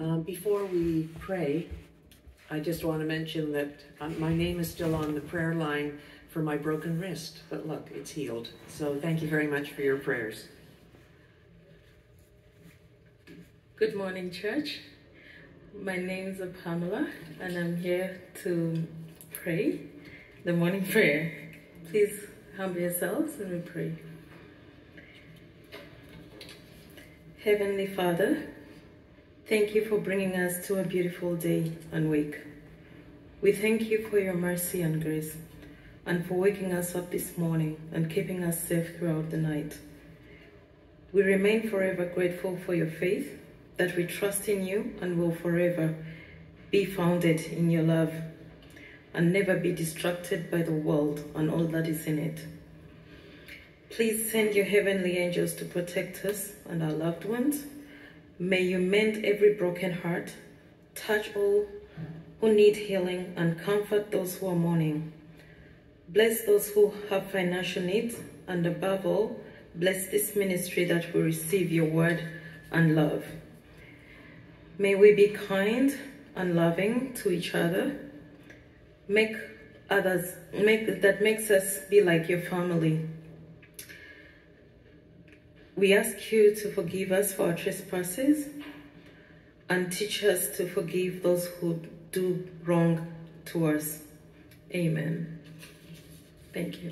Um, before we pray, I just want to mention that uh, my name is still on the prayer line for my broken wrist, but look, it's healed. So thank you very much for your prayers. Good morning, church. My name is Pamela, and I'm here to pray the morning prayer. Please humble yourselves and we pray. Heavenly Father, thank you for bringing us to a beautiful day and week. We thank you for your mercy and grace and for waking us up this morning and keeping us safe throughout the night. We remain forever grateful for your faith, that we trust in you and will forever be founded in your love and never be distracted by the world and all that is in it. Please send your heavenly angels to protect us and our loved ones. May you mend every broken heart, touch all who need healing, and comfort those who are mourning. Bless those who have financial needs, and above all, bless this ministry that will receive your word and love. May we be kind and loving to each other. Make others, make that makes us be like your family. We ask you to forgive us for our trespasses and teach us to forgive those who do wrong to us. Amen. Thank you.